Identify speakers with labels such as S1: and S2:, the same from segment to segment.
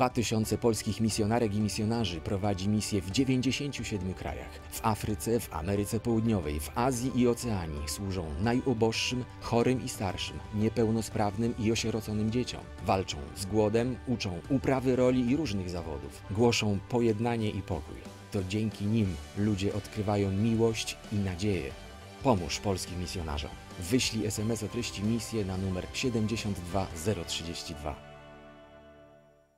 S1: 2000 polskich misjonarek i misjonarzy prowadzi misje w 97 krajach. W Afryce, w Ameryce Południowej, w Azji i Oceanii służą najuboższym, chorym i starszym, niepełnosprawnym i osieroconym dzieciom. Walczą z głodem, uczą uprawy roli i różnych zawodów. Głoszą pojednanie i pokój. To dzięki nim ludzie odkrywają miłość i nadzieję. Pomóż polskim misjonarzom. Wyślij SMS o treści misję na numer 72032.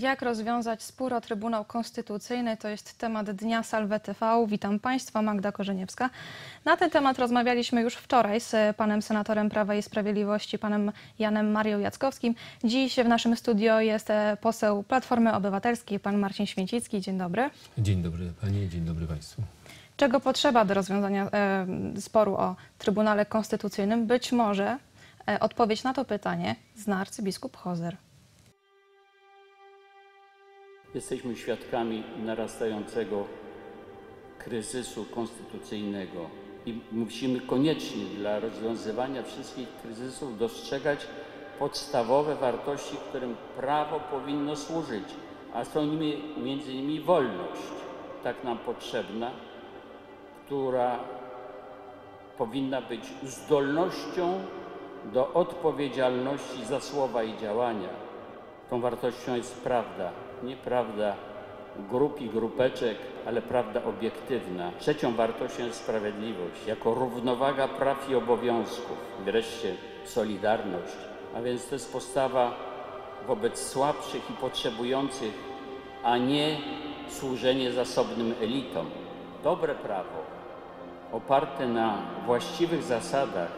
S2: Jak rozwiązać spór o Trybunał Konstytucyjny? To jest temat Dnia Salve TV. Witam Państwa, Magda Korzeniewska. Na ten temat rozmawialiśmy już wczoraj z panem senatorem Prawa i Sprawiedliwości, panem Janem Marią Jackowskim. Dziś w naszym studio jest e, poseł Platformy Obywatelskiej, pan Marcin Święcicki. Dzień dobry.
S3: Dzień dobry Panie, dzień dobry Państwu.
S2: Czego potrzeba do rozwiązania e, sporu o Trybunale Konstytucyjnym? Być może e, odpowiedź na to pytanie zna arcybiskup Hozer.
S4: Jesteśmy świadkami narastającego kryzysu konstytucyjnego i musimy koniecznie dla rozwiązywania wszystkich kryzysów dostrzegać podstawowe wartości, którym prawo powinno służyć, a są nimi między innymi wolność, tak nam potrzebna, która powinna być zdolnością do odpowiedzialności za słowa i działania. Tą wartością jest prawda, nie prawda grup i grupeczek, ale prawda obiektywna. Trzecią wartością jest sprawiedliwość, jako równowaga praw i obowiązków. Wreszcie solidarność, a więc to jest postawa wobec słabszych i potrzebujących, a nie służenie zasobnym elitom. Dobre prawo, oparte na właściwych zasadach,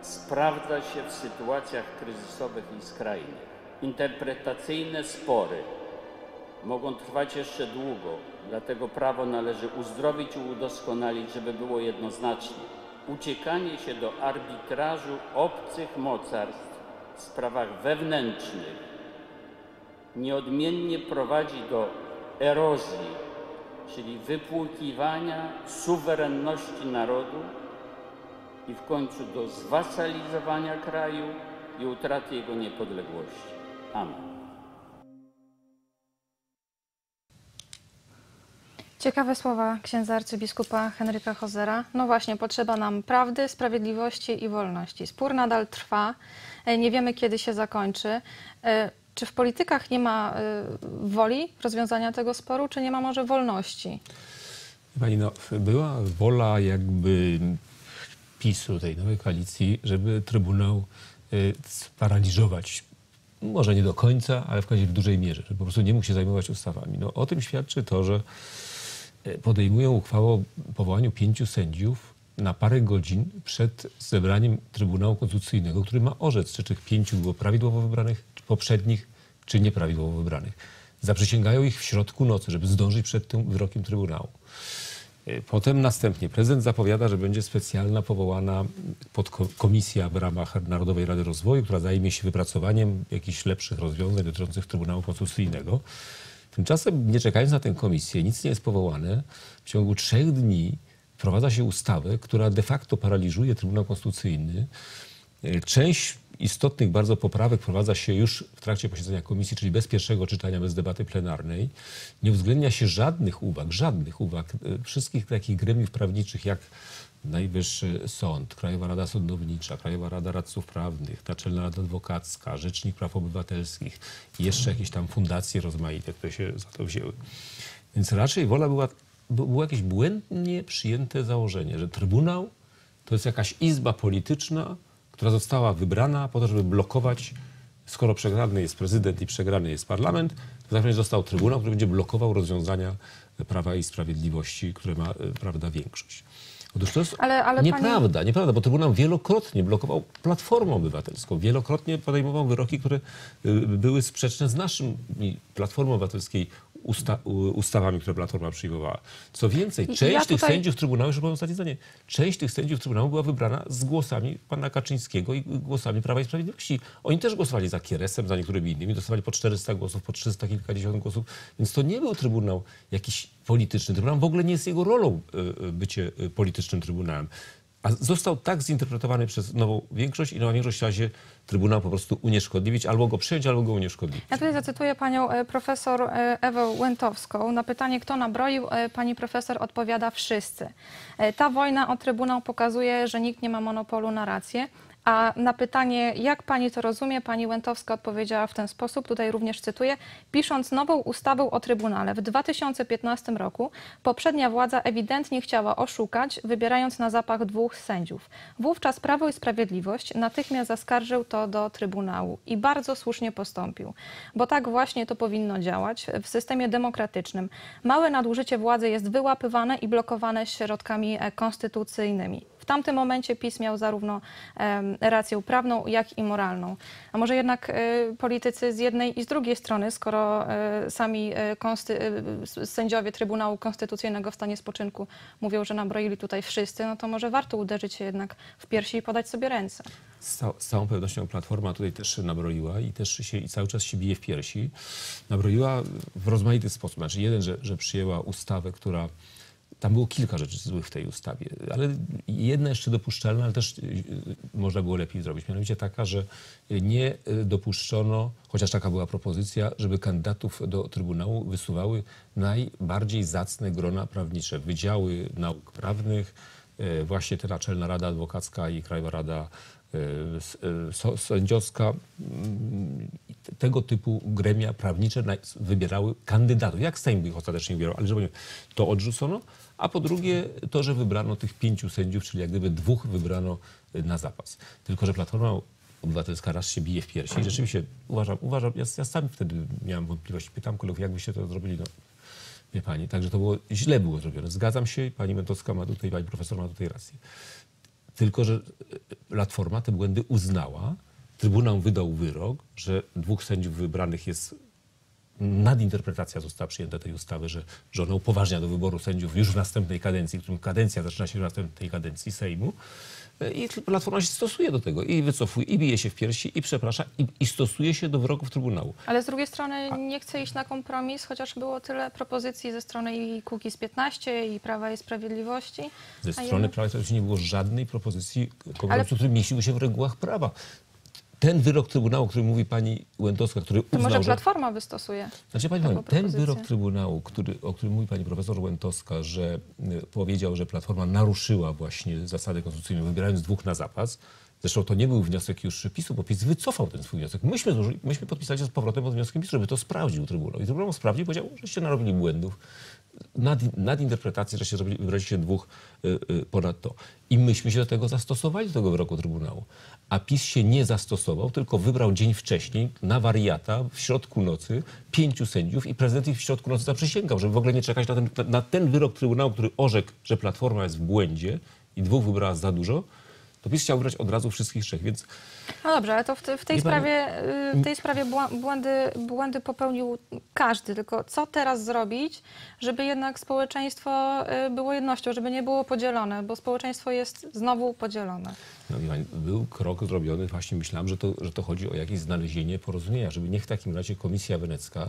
S4: sprawdza się w sytuacjach kryzysowych i skrajnych. Interpretacyjne spory mogą trwać jeszcze długo, dlatego prawo należy uzdrowić i udoskonalić, żeby było jednoznaczne. Uciekanie się do arbitrażu obcych mocarstw w sprawach wewnętrznych nieodmiennie prowadzi do erozji, czyli wypłukiwania suwerenności narodu i w końcu do zwasalizowania kraju i utraty jego niepodległości. Amen.
S2: Ciekawe słowa księdza arcybiskupa Henryka Hozera. No właśnie, potrzeba nam prawdy, sprawiedliwości i wolności. Spór nadal trwa. E, Nie wiemy, kiedy się zakończy. E, Czy w politykach nie ma e, woli rozwiązania tego sporu, czy nie ma może wolności?
S3: Pani, no, była wola jakby PiSu, tej nowej koalicji, żeby Trybunał sparaliżować. Może nie do końca, ale w razie w dużej mierze, żeby po prostu nie mógł się zajmować ustawami. No, o tym świadczy to, że y, podejmują uchwałę o powołaniu pięciu sędziów na parę godzin przed zebraniem Trybunału Konstytucyjnego, który ma orzec, czy tych pięciu było prawidłowo wybranych, czy poprzednich, czy nieprawidłowo wybranych. Zaprzysięgają ich w środku nocy, żeby zdążyć przed tym wyrokiem Trybunału. Y, Potem następnie prezydent zapowiada, że będzie specjalna powołana podkomisja w ramach Narodowej Rady Rozwoju, która zajmie się wypracowaniem jakichś lepszych rozwiązań dotyczących Trybunału Konstytucyjnego. Tymczasem, nie czekając na tę komisję, nic nie jest powołane. W ciągu trzech dni wprowadza się ustawę, która de facto paraliżuje Trybunał Konstytucyjny. Y, Część istotnych bardzo poprawek wprowadza się już w trakcie posiedzenia komisji, czyli bez pierwszego czytania, bez debaty plenarnej. Nie uwzględnia się żadnych uwag, żadnych uwag y, wszystkich takich gremiów prawniczych jak Najwyższy Sąd, Krajowa Rada Sądownicza, Krajowa Rada Radców Prawnych, Naczelna Rada Adwokacka, Rzecznik Praw Obywatelskich jeszcze jakieś tam fundacje rozmaite, które się za to wzięły. Więc raczej wola była, było jakieś błędnie przyjęte założenie, że Trybunał to jest jakaś izba polityczna, która została wybrana po to, żeby blokować, skoro przegrany jest prezydent i przegrany jest parlament, to zawsze został Trybunał, który będzie blokował rozwiązania Prawa i Sprawiedliwości, które ma, e, prawda, większość. Otóż to jest
S2: Ale- ale pani-
S3: nieprawda, nieprawda, bo Trybunał wielokrotnie blokował Platformę Obywatelską, wielokrotnie podejmował wyroki, które y, były sprzeczne z naszym Platformą Obywatelskiej usta ustawami, które Platforma przyjmowała. Co więcej, część
S2: ja
S3: tych
S2: tutaj-
S3: sędziów Trybunału, jeszcze powiem ostatnie zdanie, część tych sędziów Trybunału była wybrana z głosami pana Kaczyńskiego i głosami Prawa i Sprawiedliwości. Oni też głosowali za Kieresem, za niektórymi innymi, dostawali po 400 głosów, po 300 kilkadziesiąt głosów, więc to nie był Trybunał jakiś polityczny. Trybunał w ogóle nie jest jego rolą y, y, bycie y, politycznym Trybunałem. A został tak zinterpretowany przez nową większość i nowa większość chciała się Trybunał po prostu unieszkodliwić, albo go przyjąć, albo go unieszkodliwić.
S2: Ja tutaj zacytuję panią e, profesor e, Ewę Łętowską. Na pytanie, kto nabroił, e, pani profesor odpowiada wszyscy. E, Ta wojna o Trybunał pokazuje, że nikt nie ma monopolu na rację. A na pytanie, jak pani to rozumie, pani Łętowska odpowiedziała w ten sposób, tutaj również cytuję, pisząc nową ustawę o Trybunale w 2015 roku, poprzednia władza ewidentnie chciała oszukać, wybierając na zapach dwóch sędziów. Wówczas Prawo i Sprawiedliwość natychmiast zaskarżył to do Trybunału i bardzo słusznie postąpił, bo tak właśnie to powinno działać w systemie demokratycznym. Małe nadużycie władzy jest wyłapywane i blokowane środkami konstytucyjnymi. Tamtym momencie PiS miał zarówno rację prawną, jak i moralną. A może jednak e, politycy z jednej i z drugiej strony, skoro e, sami s- sędziowie Trybunału Konstytucyjnego w stanie spoczynku mówią, że nabroili tutaj wszyscy, no to może warto uderzyć się jednak w piersi i podać sobie ręce.
S3: Z, z całą pewnością Platforma tutaj też nabroiła i też się i cały czas się bije w piersi. Nabroiła w rozmaity sposób. Znaczy jeden, że, że przyjęła ustawę, która... Tam było kilka rzeczy złych w tej ustawie, ale jedna jeszcze dopuszczalna, ale też y, y, można było lepiej zrobić. Mianowicie taka, że nie y, dopuszczono, chociaż taka była propozycja, żeby kandydatów do Trybunału wysuwały najbardziej zacne grona prawnicze, wydziały nauk prawnych, właśnie te Naczelna Rada Adwokacka i Krajowa Rada sędziowska, mm, tego typu gremia prawnicze wybierały kandydatów. Jak Sejm ich ostatecznie wybierał, ale żeby to odrzucono. A po drugie to, że wybrano tych pięciu sędziów, czyli jak gdyby dwóch wybrano y, na zapas. Tylko, że Platforma Obywatelska raz się bije w piersi. Rzeczywiście uważam, uważam ja, ja sam wtedy miałem wątpliwości. Pytam kolegów, jak byście to zrobili. No, wie pani, także to było, źle było zrobione. Zgadzam się, pani Mentowska ma tutaj, pani profesor ma tutaj rację. Tylko, że e, Platforma te błędy uznała. Trybunał wydał wyrok, że dwóch sędziów wybranych jest. Nadinterpretacja została przyjęta tej ustawy, że, że ona upoważnia do wyboru sędziów już w następnej kadencji, którym kadencja zaczyna się w następnej kadencji Sejmu. I Platforma się stosuje do tego i wycofuje, i bije się w piersi, i przeprasza, i, i stosuje się do wyroków Trybunału.
S2: Ale z drugiej strony nie chce iść na kompromis, chociaż było tyle propozycji ze strony i Kukiz 15 i Prawa i Sprawiedliwości.
S3: Ze strony Prawa i Sprawiedliwości nie było żadnej propozycji kompromisu,
S2: Ale-
S3: który mieścił się w regułach prawa. Ten wyrok Trybunału, o którym mówi pani Łętowska, który
S2: To
S3: uznał,
S2: może
S3: że...
S2: Platforma wystosuje.
S3: Znaczy, pani powiem, ten wyrok Trybunału, który, o którym mówi pani profesor Łętowska, że y, powiedział, że Platforma naruszyła właśnie zasady konstytucyjne, wybierając dwóch na zapas. Zresztą to nie był wniosek już PiSu, bo PiS wycofał ten swój wniosek. Myśmy, złożyli, myśmy podpisali się z powrotem pod wnioskiem PiSu, żeby to sprawdził Trybunał. I Trybunał sprawdził i powiedział, żeście narobili błędów, nad, nadinterpretację, że się zrobili, wybraliście dwóch y, y, ponad to. I myśmy się do tego zastosowali, do tego wyroku Trybunału. A PiS się nie zastosował, tylko wybrał dzień wcześniej na wariata w środku nocy pięciu sędziów i prezydent ich w środku nocy zaprzysięgał, żeby w ogóle nie czekać na ten, na ten wyrok Trybunału, który orzekł, że Platforma jest w błędzie i dwóch wybrała za dużo, to PiS chciał wybrać od razu wszystkich trzech, więc
S2: No dobrze, ale to w, te, w tej sprawie, y, w tej sprawie błędy, błędy popełnił każdy. Tylko co teraz zrobić, żeby jednak społeczeństwo y, było jednością, żeby nie było podzielone, bo społeczeństwo jest znowu podzielone.
S3: No, był krok zrobiony, właśnie myślałem, że to, że to chodzi o jakieś znalezienie porozumienia, żeby niech w takim razie Komisja Wenecka, y,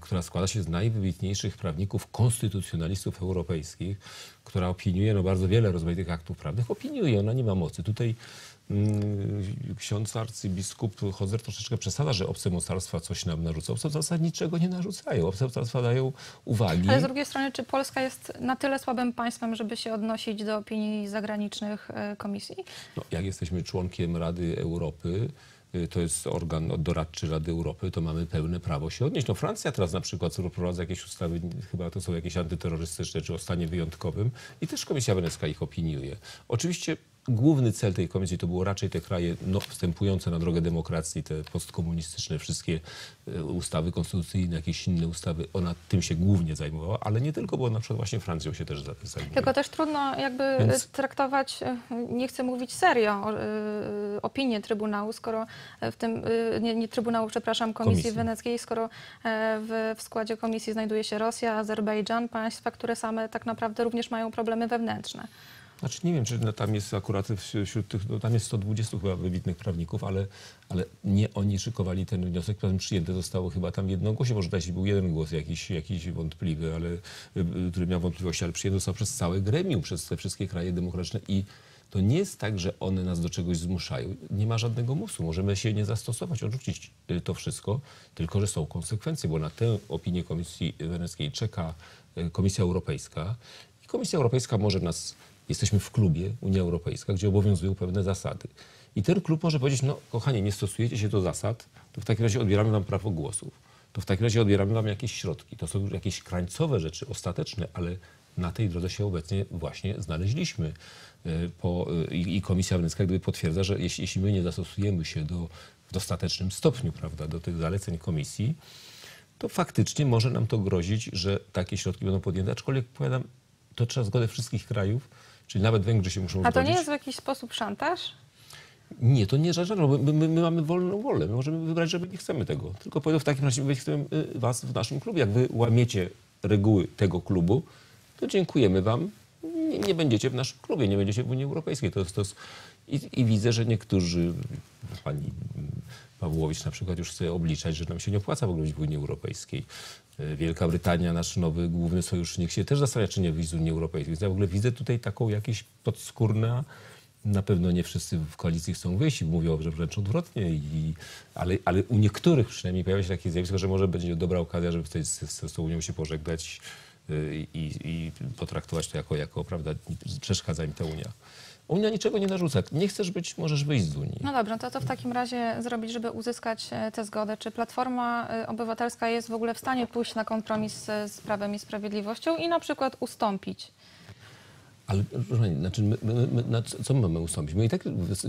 S3: która składa się z najwybitniejszych prawników, konstytucjonalistów europejskich, która opiniuje no, bardzo wiele rozmaitych aktów prawnych, opiniuje, ona nie ma mocy. Tutaj mm, ksiądz arcybiskup Hozer troszeczkę przesada, że obce mocarstwa coś nam narzucą. Obce mocarstwa niczego nie narzucają. Obce mocarstwa dają uwagi.
S2: Ale z drugiej strony, czy Polska jest na tyle słabym państwem, żeby się odnosić do opinii zagranicznych y, komisji?
S3: No, jak jesteśmy członkiem Rady Europy, y, to jest organ doradczy Rady Europy, to mamy pełne prawo się odnieść. No Francja teraz na przykład wprowadza jakieś ustawy, chyba to są jakieś antyterrorystyczne, czy o stanie wyjątkowym i też Komisja Wenecka ich opiniuje. Oczywiście główny cel tej komisji to było raczej te kraje no, wstępujące na drogę demokracji, te postkomunistyczne, wszystkie e, ustawy konstytucyjne, jakieś inne ustawy. Ona tym się głównie zajmowała, ale nie tylko, bo na przykład właśnie Francją się też za- zajmuje.
S2: Tylko też trudno jakby
S3: Więc-
S2: traktować, e, nie chcę mówić serio, e, opinię Trybunału, skoro w tym, nie, nie Trybunału, przepraszam, Komisji,
S3: Komisji.
S2: Weneckiej, skoro w, w składzie komisji znajduje się Rosja, Azerbejdżan, państwa, które same tak naprawdę również mają problemy wewnętrzne.
S3: Znaczy nie wiem, czy no, tam jest akurat wśród- tych, no, tam jest 120 chyba wybitnych prawników, ale, ale nie oni szykowali ten wniosek, potem przyjęte zostało chyba tam jednogłośnie, może jeśli był jeden głos jakiś, jakiś wątpliwy, ale, y, y, który miał wątpliwości, ale przyjęte zostało przez całe gremium, przez te wszystkie kraje demokratyczne i to nie jest tak, że one nas do czegoś zmuszają. Nie ma żadnego musu. Możemy się nie zastosować, odrzucić y, to wszystko, tylko że są konsekwencje, bo na tę opinię Komisji Weneckiej czeka Komisja Europejska i Komisja Europejska może nas, jesteśmy w klubie Unia Europejska, gdzie obowiązują pewne zasady. I ten klub może powiedzieć, no kochanie, nie stosujecie się do zasad, to w takim razie odbieramy wam prawo głosów. To w takim razie odbieramy wam jakieś środki. To są jakieś krańcowe rzeczy, ostateczne, ale na tej drodze się obecnie właśnie znaleźliśmy. Y, Po, y, i, Komisja Wenecka gdyby potwierdza, że jeśli, jeśli my nie zastosujemy się do, w dostatecznym stopniu prawda, do tych zaleceń komisji, to faktycznie może nam to grozić, że takie środki będą podjęte. Aczkolwiek powiadam, to trzeba zgodę wszystkich krajów, czyli nawet Węgrzy się muszą
S2: A to
S3: zgodzić.
S2: nie jest w jakiś sposób szantaż?
S3: Nie, to nie żadna, my, my, my mamy wolną wolę. My możemy wybrać, że my nie chcemy tego. Tylko powiem w takim razie, my chcemy y, was w naszym klubie. Jak wy łamiecie reguły tego klubu, to dziękujemy wam. Nie, nie będziecie w naszym klubie, nie będziecie w Unii Europejskiej. To jest, to jest, i, I widzę, że niektórzy, pani Pawłowicz na przykład już chce obliczać, że nam się nie opłaca w ogóle być w Unii Europejskiej. Y, Wielka Brytania, nasz nowy główny sojusznik, się też zastanawia, czy nie wyjść z Unii Europejskiej. Więc ja w ogóle widzę tutaj taką jakieś podskórne na pewno nie wszyscy w koalicji chcą wyjść i mówią, że wręcz odwrotnie, i, ale, ale u niektórych przynajmniej pojawia się takie zjawisko, że może będzie dobra okazja, żeby z, z, z tą Unią się pożegnać y, i, i potraktować to jako, jako prawda, przeszkadza im ta Unia. Unia niczego nie narzuca. Nie chcesz być, możesz wyjść z Unii.
S2: No dobrze, to co w takim razie zrobić, żeby uzyskać e, tę zgodę? Czy Platforma e, Obywatelska jest w ogóle w stanie pójść na kompromis e, z Prawem i Sprawiedliwością i na przykład ustąpić?
S3: Ale proszę znaczy my, my, my, na co my mamy ustąpić? My i tak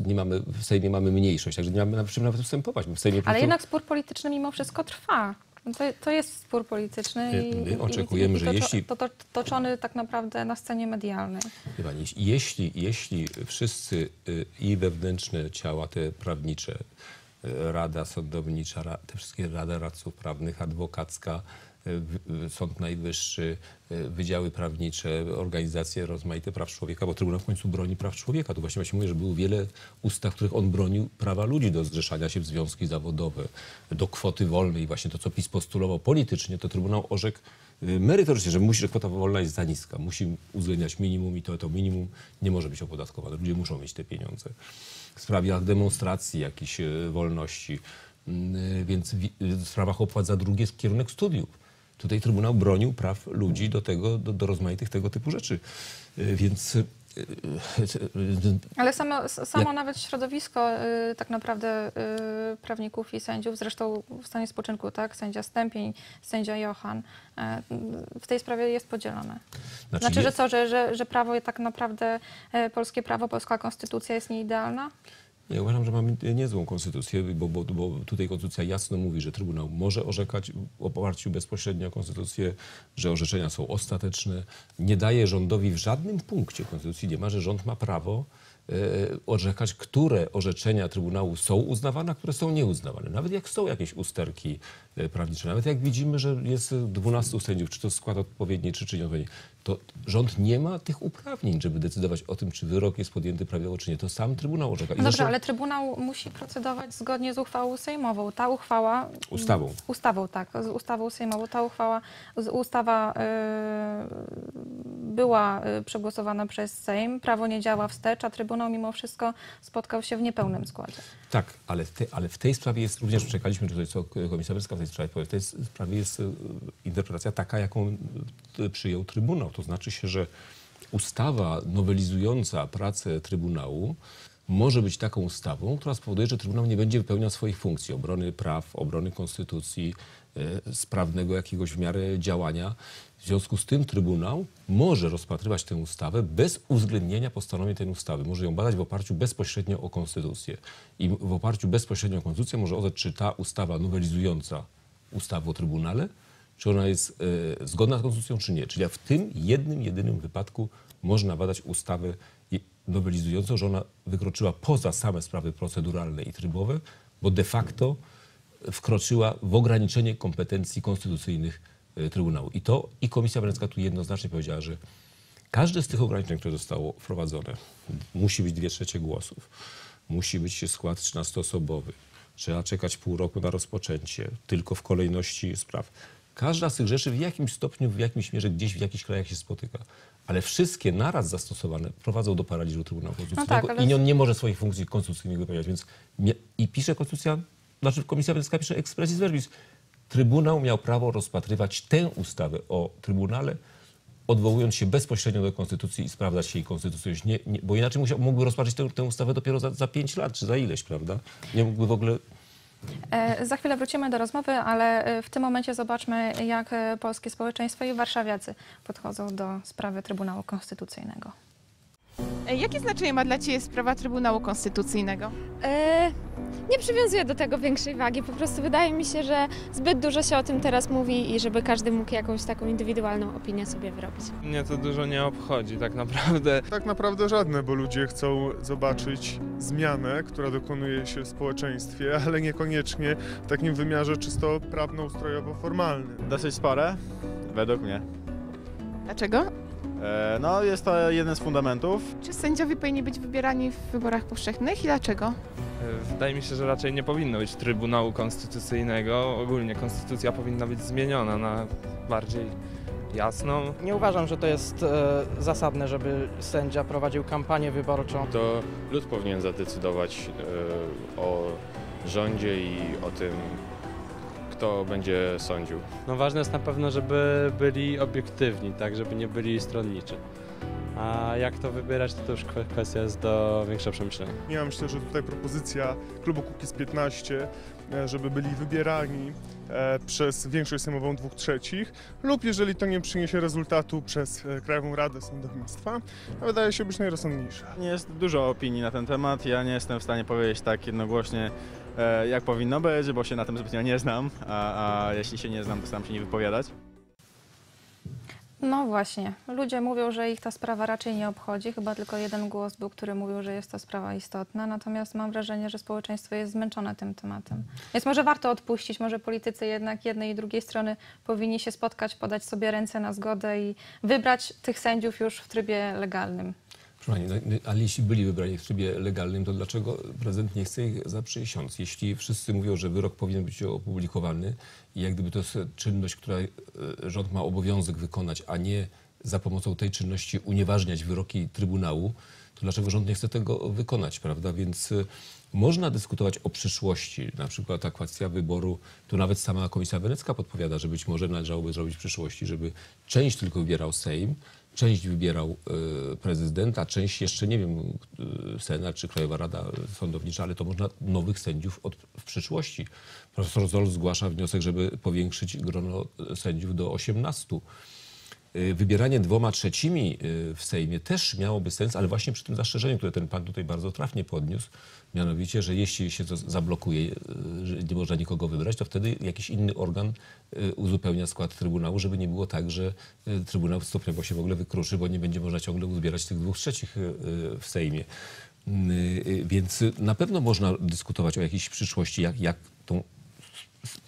S3: nie mamy, w Sejmie mamy mniejszość, także nie mamy na czym nawet występować. My w Sejmie
S2: Ale
S3: prostu-
S2: jednak spór polityczny mimo wszystko trwa. To, to jest spór polityczny i,
S3: My
S2: i-
S3: oczekujemy,
S2: i,
S3: że
S2: to,
S3: jeśli-
S2: To, to, toczony tak naprawdę na scenie medialnej.
S3: Pani, jeśli- jeśli, wszyscy y, i wewnętrzne ciała, te prawnicze, y, Rada Sądownicza, te wszystkie Rada Radców Prawnych, adwokacka, Sąd Najwyższy, y, wydziały prawnicze, organizacje rozmaite praw człowieka, bo Trybunał w końcu broni praw człowieka. Tu właśnie się mówi, że było wiele ustaw, w których on bronił prawa ludzi do zrzeszania się w związki zawodowe, do kwoty wolnej. Właśnie to, co PiS postulował politycznie, to Trybunał orzekł y, merytorycznie, że musi, że kwota wolna jest za niska. Musi uwzględniać minimum i to, to minimum nie może być opodatkowane. Ludzie muszą mieć te pieniądze. W demonstracji jakichś y, wolności, y, więc wi- w sprawach opłat za drugi jest kierunek studiów. Tutaj Trybunał bronił praw ludzi do tego, do, do rozmaitych tego typu rzeczy. Y, Więc y, y,
S2: Ale samo, samo nawet środowisko y, tak naprawdę y, prawników i sędziów, zresztą w stanie spoczynku, tak, sędzia Stępień, sędzia Johan, y, w tej sprawie jest podzielone. Znaczy, że
S3: jest-
S2: co, że, że, że prawo tak naprawdę, polskie prawo, polska konstytucja jest nieidealna?
S3: Ja uważam, że mamy niezłą konstytucję, bo, bo, bo tutaj konstytucja jasno mówi, że Trybunał może orzekać w oparciu bezpośrednio o konstytucję, że orzeczenia są ostateczne. Nie daje rządowi w żadnym punkcie konstytucji, nie ma, że rząd ma prawo e, orzekać, które orzeczenia Trybunału są uznawane, a które są nieuznawane. Nawet jak są jakieś usterki e, prawnicze, nawet jak widzimy, że jest 12 sędziów, czy to skład odpowiedni, czy, czy nieodpowiedni, to rząd nie ma tych uprawnień, żeby decydować o tym, czy wyrok jest podjęty prawidłowo, czy nie. To sam Trybunał orzeka. I
S2: No dobrze,
S3: zresztą-
S2: ale Trybunał musi procedować zgodnie z uchwałą sejmową. Ta uchwała...
S3: Ustawą.
S2: Ustawą, tak, z ustawą sejmową. Ta uchwała, ustawa y, była y, przegłosowana przez Sejm, prawo nie działa wstecz, a Trybunał mimo wszystko spotkał się w niepełnym składzie.
S3: Tak, ale w, te, ale w tej sprawie jest również, czekaliśmy tutaj, co Komisja Wenecka w tej sprawie powie, w tej sprawie jest e, interpretacja taka, jaką e, przyjął Trybunał. To znaczy się, że ustawa nowelizująca pracę Trybunału może być taką ustawą, która spowoduje, że Trybunał nie będzie wypełniał swoich funkcji obrony praw, obrony konstytucji, sprawnego jakiegoś w miarę działania. W związku z tym Trybunał może rozpatrywać tę ustawę bez uwzględnienia postanowień tej ustawy. Może ją badać w oparciu bezpośrednio o konstytucję. I w oparciu bezpośrednio o konstytucję może oznać, czy ta ustawa nowelizująca ustawę o Trybunale, czy ona jest e, zgodna z konstytucją, czy nie. Czyli w tym jednym, jedynym wypadku można badać ustawę nowelizującą, że ona wykroczyła poza same sprawy proceduralne i trybowe, bo de facto wkroczyła w ograniczenie kompetencji konstytucyjnych e, Trybunału. I to i Komisja Wenecka tu jednoznacznie powiedziała, że każde z tych ograniczeń, które zostało wprowadzone, musi być dwie trzecie głosów, musi być skład 13-osobowy, trzeba czekać pół roku na rozpoczęcie, tylko w kolejności spraw. Każda z tych rzeczy w jakimś stopniu, w jakimś mierze gdzieś w jakichś krajach się spotyka. Ale wszystkie naraz zastosowane prowadzą do paraliżu Trybunału Konstytucyjnego
S2: tak, ale-
S3: i on nie może swoich funkcji konstytucyjnych wypełniać. Więc I pisze Konstytucja, znaczy Komisja Wenecka pisze expressis verbis. Trybunał miał prawo rozpatrywać tę ustawę o Trybunale, odwołując się bezpośrednio do Konstytucji i sprawdzać jej konstytucyjność. Nie, nie, bo inaczej musiał, mógłby rozpatrzyć tę, tę ustawę dopiero za, za pięć lat, czy za ileś, prawda? Nie mógłby w ogóle...
S2: E, Za chwilę wrócimy do rozmowy, ale e, w tym momencie zobaczmy, jak e, polskie społeczeństwo i warszawiacy podchodzą do sprawy Trybunału Konstytucyjnego.
S5: E, Jakie znaczenie ma dla Ciebie sprawa Trybunału Konstytucyjnego?
S6: E, nie przywiązuję do tego większej wagi. Po prostu wydaje mi się, że zbyt dużo się o tym teraz mówi i żeby każdy mógł jakąś taką indywidualną opinię sobie wyrobić.
S7: Mnie to dużo nie obchodzi tak naprawdę.
S8: Tak naprawdę żadne, bo ludzie chcą zobaczyć zmianę, która dokonuje się w społeczeństwie, ale niekoniecznie w takim wymiarze czysto prawno-ustrojowo-formalnym.
S9: Dosyć spore, według mnie.
S5: Dlaczego?
S9: E, no, jest to jeden z fundamentów.
S5: Czy sędziowie powinni być wybierani w wyborach powszechnych i dlaczego?
S7: E, Wydaje mi się, że raczej nie powinno być Trybunału Konstytucyjnego. Ogólnie konstytucja powinna być zmieniona na bardziej jasną.
S10: Nie uważam, że to jest e, zasadne, żeby sędzia prowadził kampanię wyborczą.
S11: To lud powinien zadecydować e, o rządzie i o tym, kto będzie sądził.
S12: No ważne jest na pewno, żeby byli obiektywni, tak, żeby nie byli stronniczy. A jak to wybierać, to, to już kwestia jest do większego przemyślenia.
S8: Ja myślę, że tutaj propozycja klubu Kukiz 15, e, żeby byli wybierani e, przez większość sejmową dwóch trzecich lub jeżeli to nie przyniesie rezultatu przez e, Krajową Radę Sądownictwa, wydaje się być najrozsądniejsza.
S9: Nie jest dużo opinii na ten temat. Ja nie jestem w stanie powiedzieć tak jednogłośnie, jak powinno być, bo się na tym zbytnio nie znam, a, a jeśli się nie znam, to staram się nie wypowiadać.
S2: No właśnie, ludzie mówią, że ich ta sprawa raczej nie obchodzi. Chyba tylko jeden głos był, który mówił, że jest to sprawa istotna. Natomiast mam wrażenie, że społeczeństwo jest zmęczone tym tematem. Więc może warto odpuścić, może politycy jednak jednej i drugiej strony powinni się spotkać, podać sobie ręce na zgodę i wybrać tych sędziów już w trybie legalnym.
S3: No, no, ale jeśli byli wybrani w trybie legalnym, to dlaczego prezydent nie chce ich zaprzysiąc? Jeśli wszyscy mówią, że wyrok powinien być opublikowany i jak gdyby to jest czynność, która e, rząd ma obowiązek wykonać, a nie za pomocą tej czynności unieważniać wyroki Trybunału, to dlaczego rząd nie chce tego wykonać, prawda? Więc e, można dyskutować o przyszłości, na przykład ta kwestia wyboru, tu nawet sama Komisja Wenecka podpowiada, że być może należałoby zrobić w przyszłości, żeby część tylko wybierał Sejm, część wybierał e, prezydent, a część jeszcze, nie wiem, e, Senat czy Krajowa Rada Sądownicza, ale to można nowych sędziów od, w przyszłości. Profesor Zoll zgłasza wniosek, żeby powiększyć grono sędziów do 18. Y, Wybieranie dwoma trzecimi y, w Sejmie też miałoby sens, ale właśnie przy tym zastrzeżeniu, które ten pan tutaj bardzo trafnie podniósł, mianowicie, że jeśli się to zablokuje, y, że nie można nikogo wybrać, to wtedy jakiś inny organ uzupełnia skład Trybunału, żeby nie było tak, że Trybunał stopniowo się w ogóle wykruszy, bo nie będzie można ciągle uzbierać tych dwóch trzecich w Sejmie. Y, Więc na pewno można dyskutować o jakiejś przyszłości, jak, jak tą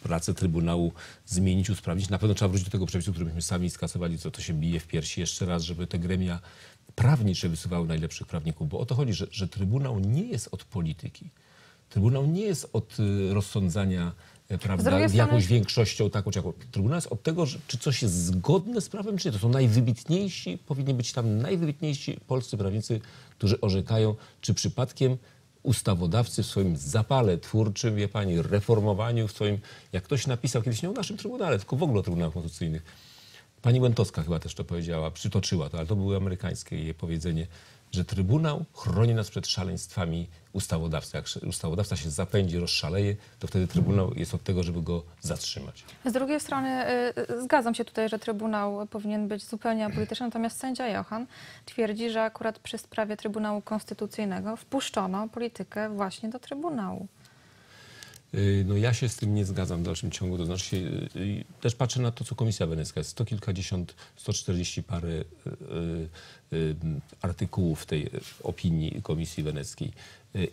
S3: pracę Trybunału zmienić, usprawnić. Na pewno trzeba wrócić do tego przepisu, który myśmy sami skasowali, co to się bije w piersi jeszcze raz, żeby te gremia prawnicze wysuwały najlepszych prawników, bo o to chodzi, że, że Trybunał nie jest od polityki. Trybunał nie jest od y, rozsądzania e, prawda, z jakąś
S2: strony-
S3: większością taką czy jaką. Trybunał jest od tego, że, czy coś jest zgodne z prawem, czy nie. To są najwybitniejsi, powinni być tam najwybitniejsi polscy prawnicy, którzy orzekają, czy przypadkiem ustawodawcy w swoim zapale twórczym, wie pani, reformowaniu, w swoim, jak ktoś napisał kiedyś nie o naszym Trybunale, tylko w ogóle o Trybunałach Konstytucyjnych. Pani Łętowska chyba też to powiedziała, przytoczyła to, ale to było amerykańskie jej powiedzenie. Że Trybunał chroni nas przed szaleństwami ustawodawcy. Jak ustawodawca się zapędzi, rozszaleje, to wtedy Trybunał jest od tego, żeby go zatrzymać.
S2: Z drugiej strony y, y, zgadzam się tutaj, że Trybunał powinien być zupełnie apolityczny, natomiast sędzia Johan twierdzi, że akurat przy sprawie Trybunału Konstytucyjnego wpuszczono politykę właśnie do Trybunału.
S3: Y, No ja się z tym nie zgadzam w dalszym ciągu. To znaczy y, y, też patrzę na to, co Komisja Wenecka jest. Sto kilkadziesiąt, 140 parę artykułów tej opinii Komisji Weneckiej.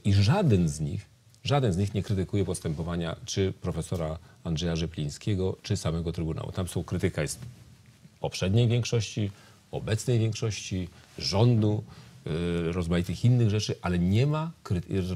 S3: I żaden z nich, żaden z nich nie krytykuje postępowania czy profesora Andrzeja Rzeplińskiego, czy samego Trybunału. Tam są krytyka jest poprzedniej większości, obecnej większości, rządu, rozmaitych innych rzeczy, ale nie ma,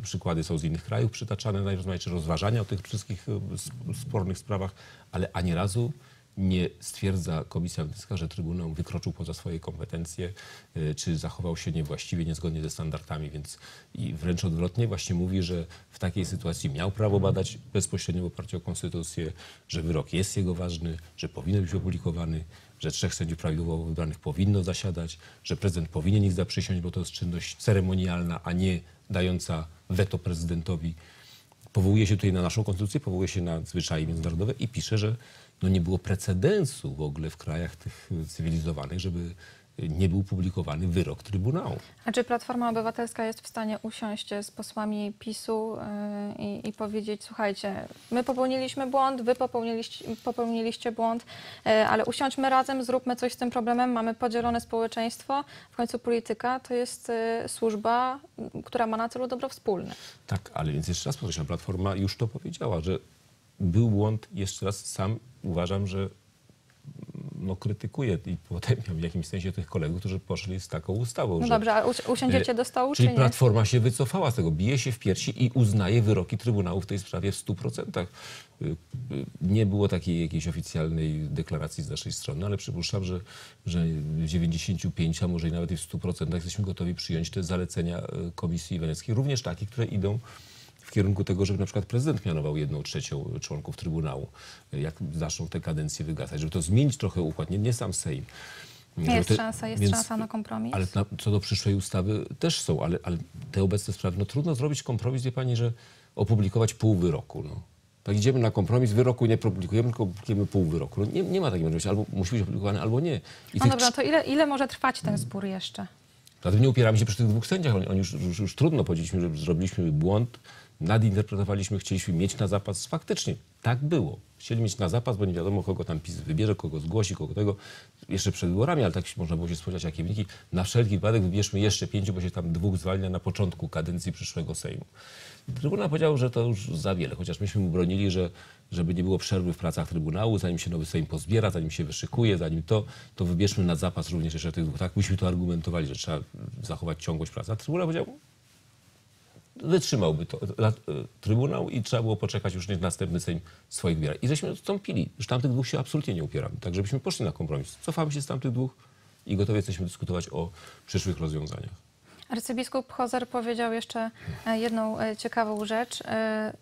S3: przykłady są z innych krajów przytaczane, najrozmaitsze rozważania o tych wszystkich y, sp- spornych sprawach, ale ani razu nie stwierdza Komisja Wenecka, że Trybunał wykroczył poza swoje kompetencje, y, czy zachował się niewłaściwie, niezgodnie ze standardami, więc i wręcz odwrotnie właśnie mówi, że w takiej sytuacji miał prawo badać bezpośrednio w oparciu o Konstytucję, że wyrok jest jego ważny, że powinien być opublikowany, że trzech sędziów prawidłowo wybranych powinno zasiadać, że prezydent powinien ich zaprzysiąść, bo to jest czynność ceremonialna, a nie dająca weto prezydentowi. Powołuje się tutaj na naszą konstytucję, powołuje się na zwyczaje międzynarodowe i pisze, że no nie było precedensu w ogóle w krajach tych cywilizowanych, żeby nie był publikowany wyrok Trybunału.
S2: A czy Platforma Obywatelska jest w stanie usiąść z posłami PiSu y, i, i powiedzieć, słuchajcie, my popełniliśmy błąd, wy popełniliście, popełniliście błąd, y, ale usiądźmy razem, zróbmy coś z tym problemem, mamy podzielone społeczeństwo, w końcu polityka to jest y, służba, która ma na celu dobro wspólne.
S3: Tak, ale więc jeszcze raz podkreślam, Platforma już to powiedziała, że był błąd. Jeszcze raz sam uważam, że no, krytykuję i potępiam w jakimś sensie tych kolegów, którzy poszli z taką ustawą.
S2: No
S3: że,
S2: dobrze, a usi- usiądziecie do stołu,
S3: Czyli
S2: czy nie?
S3: Platforma się wycofała z tego, bije się w piersi i uznaje wyroki Trybunału w tej sprawie w 100%. Y, y, Nie było takiej jakiejś oficjalnej deklaracji z naszej strony, ale przypuszczam, że, że w 95, a może i nawet i w 100% jesteśmy gotowi przyjąć te zalecenia y, Komisji Weneckiej, również takie, które idą w kierunku tego, żeby na przykład prezydent mianował jedną trzecią członków Trybunału, jak zaczną te kadencje wygasać, żeby to zmienić trochę układ, nie, nie sam Sejm. Żeby
S2: jest
S3: te-
S2: szansa, jest
S3: więc-
S2: szansa na kompromis?
S3: ale na, co do przyszłej ustawy też są, ale, ale te obecne sprawy, no trudno zrobić kompromis, wie pani, że opublikować pół wyroku. No. Tak idziemy na kompromis, wyroku nie publikujemy, tylko publikujemy pół wyroku. No, nie, nie ma takiej możliwości, albo musi być opublikowany, albo nie. I
S2: No
S3: tych
S2: dobra, to ile, ile może trwać ten spór jeszcze?
S3: Zatem nie upieramy się przy tych dwóch sędziach. Oni, oni już, już, już trudno powiedzieliśmy, że zrobiliśmy błąd, nadinterpretowaliśmy, chcieliśmy mieć na zapas. Faktycznie tak było. Chcieli mieć na zapas, bo nie wiadomo, kogo tam PiS wybierze, kogo zgłosi, kogo tego. Jeszcze przed wyborami, ale tak można było się spodziewać, jakie wyniki. Na wszelki wypadek wybierzmy jeszcze pięciu, bo się tam dwóch zwalnia na początku kadencji przyszłego Sejmu. Trybunał powiedział, że to już za wiele, chociaż myśmy mu bronili, że żeby nie było przerwy w pracach Trybunału, zanim się nowy Sejm pozbiera, zanim się wyszykuje, zanim to, to wybierzmy na zapas również jeszcze tych dwóch. Tak myśmy to argumentowali, że trzeba zachować ciągłość pracy. A Trybunał powiedział, wytrzymałby to la- e, Trybunał i trzeba było poczekać już następny Sejm swoich wybiera. I żeśmy odstąpili. Już tamtych dwóch się absolutnie nie upieramy. Tak, żebyśmy poszli na kompromis. Cofamy się z tamtych dwóch i gotowi jesteśmy dyskutować o przyszłych rozwiązaniach.
S2: Arcybiskup Hozer powiedział jeszcze e, jedną e, ciekawą rzecz. E,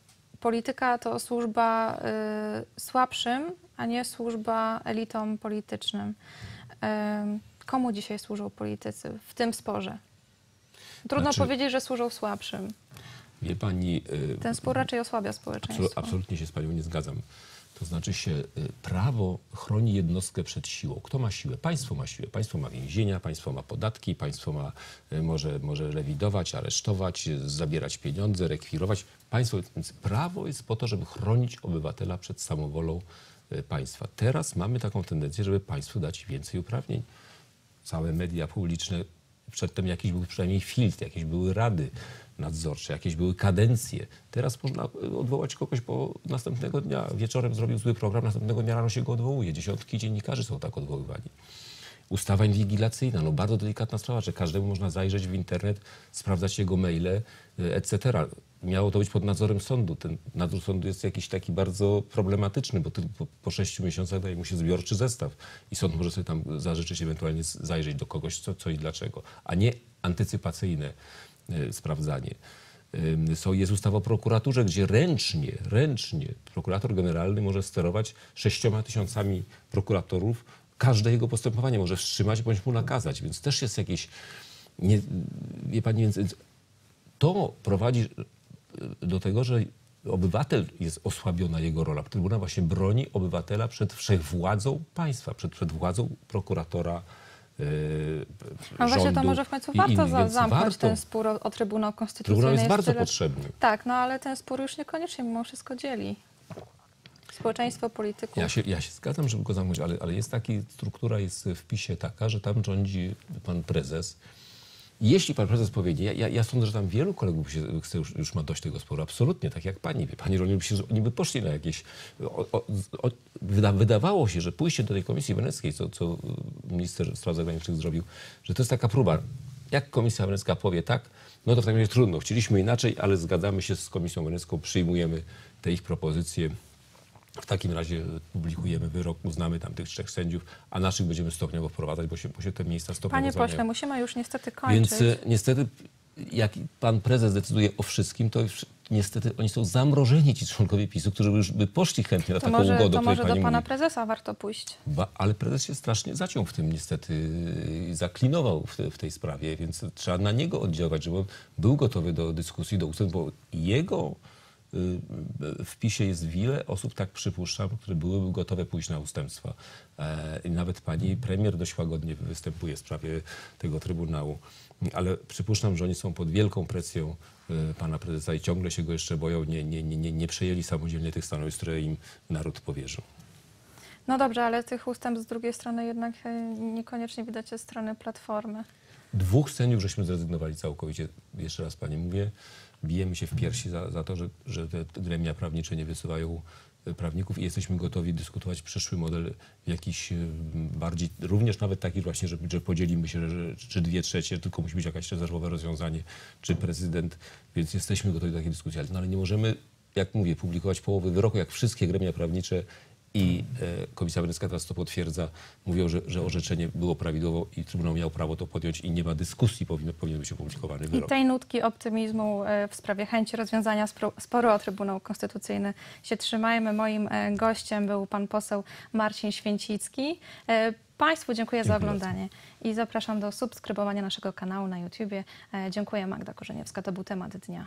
S2: Polityka to służba e, słabszym, a nie służba elitom politycznym. E, Komu dzisiaj służą politycy w tym sporze? Trudno
S3: Znaczy-
S2: powiedzieć, że służą słabszym.
S3: Wie pani, y,
S2: Ten spór raczej osłabia społeczeństwo.
S3: absolutnie się z panią nie zgadzam. To znaczy się, y, prawo chroni jednostkę przed siłą. Kto ma siłę? Państwo ma siłę. Państwo ma więzienia, państwo ma podatki, państwo ma, y, może, może rewidować, aresztować, zabierać pieniądze, rekwirować. Państwo, więc prawo jest po to, żeby chronić obywatela przed samowolą państwa. Teraz mamy taką tendencję, żeby państwu dać więcej uprawnień. Całe media publiczne, przedtem jakiś był przynajmniej filtr, jakieś były rady nadzorcze, jakieś były kadencje. Teraz można y, odwołać kogoś, bo następnego dnia wieczorem zrobił zły program, następnego dnia rano się go odwołuje. Dziesiątki dziennikarzy są tak odwoływani. Ustawa inwigilacyjna, no bardzo delikatna sprawa, że każdemu można zajrzeć w internet, sprawdzać jego maile, y, etc. Miało to być pod nadzorem sądu. Ten nadzór sądu jest jakiś taki bardzo problematyczny, bo tylko po, sześciu miesiącach daje mu się zbiorczy zestaw i sąd może sobie tam zażyczyć ewentualnie zajrzeć do kogoś, co, co i dlaczego, a nie antycypacyjne y, sprawdzanie. Są, jest ustawa o prokuraturze, gdzie ręcznie, ręcznie prokurator generalny może sterować sześcioma tysiącami prokuratorów. Każde jego postępowanie może wstrzymać bądź mu nakazać, więc też jest jakieś Nie, wie pani, więc to prowadzi e, do tego, że obywatel jest osłabiona jego rola. Trybunał właśnie broni obywatela przed wszechwładzą państwa, przed, przed władzą prokuratora, yy,
S2: No właśnie to może w końcu warto za, zamknąć
S3: warto.
S2: ten spór o, o Trybunał Konstytucyjny.
S3: Trybunał jest bardzo
S2: tyle-
S3: potrzebny.
S2: Tak, no ale ten spór już niekoniecznie mimo wszystko dzieli. Społeczeństwo, polityków.
S3: Ja się, ja się zgadzam, żeby go zamknąć, ale, ale jest taka struktura jest w PiSie taka, że tam rządzi pan prezes. Jeśli pan prezes powiedzie, ja, ja, sądzę, że tam wielu kolegów się już, już ma dość tego sporu, absolutnie, tak jak pani wie. Pani rolnik, się, oni by poszli na jakieś... O, o, o, wyda, wydawało się, że pójście do tej Komisji Weneckiej, co, co minister spraw zagranicznych zrobił, że to jest taka próba. Jak Komisja Wenecka powie tak, no to w takim razie trudno. Chcieliśmy inaczej, ale zgadzamy się z Komisją Wenecką, przyjmujemy te ich propozycje. W takim razie publikujemy wyrok, uznamy tam tych trzech sędziów, a naszych będziemy stopniowo wprowadzać, bo się, bo się te miejsca stopniowo
S2: Panie
S3: zwalniają.
S2: pośle, musimy już niestety kończyć.
S3: Więc e, niestety, jak pan prezes decyduje o wszystkim, to już niestety oni są zamrożeni, ci członkowie PiSu, którzy już by poszli chętnie na
S2: to
S3: taką
S2: może,
S3: ugodę,
S2: to
S3: której
S2: może do
S3: pani
S2: pana
S3: mówi.
S2: prezesa warto pójść.
S3: Ba, ale prezes się strasznie zaciął w tym niestety, i zaklinował w, te, w tej sprawie, więc trzeba na niego oddziaływać, żeby on był gotowy do dyskusji, do ustępu, bo jego w PiSie jest wiele osób, tak przypuszczam, które byłyby gotowe pójść na ustępstwa. E, I nawet pani premier dość łagodnie występuje w sprawie tego Trybunału. Ale przypuszczam, że oni są pod wielką presją y, pana prezesa i ciągle się go jeszcze boją, nie, nie, nie, nie- nie przejęli samodzielnie tych stanowisk, które im naród powierzył.
S2: No dobrze, ale tych ustępstw z drugiej strony jednak e, niekoniecznie widać ze strony Platformy.
S3: Dwóch sędziów żeśmy zrezygnowali całkowicie. Jeszcze raz pani mówię, bijemy się w piersi za, za to, że, że te gremia prawnicze nie wysyłają e, prawników i jesteśmy gotowi dyskutować przyszły model jakiś e, bardziej, również nawet taki właśnie, że, że podzielimy się, że, czy dwie trzecie, tylko musi być jakaś rezerwowe rozwiązanie, czy prezydent, więc jesteśmy gotowi do takiej dyskusji, ale, no, ale nie możemy, jak mówię, publikować połowy wyroku, jak wszystkie gremia prawnicze i e, Komisja Wenecka teraz to potwierdza, mówią, że, że orzeczenie było prawidłowo i Trybunał miał prawo to podjąć i nie ma dyskusji, powinno, powinien być opublikowany
S2: I
S3: wyrok.
S2: tej nutki optymizmu e, w sprawie chęci rozwiązania sporu o Trybunał Konstytucyjny się trzymajmy. Moim e, gościem był pan poseł Marcin Święcicki. Państwu dziękuję za
S3: Dziękuję
S2: oglądanie i zapraszam do subskrybowania naszego kanału na YouTubie. Dziękuję Magda Korzeniewska, to był temat dnia.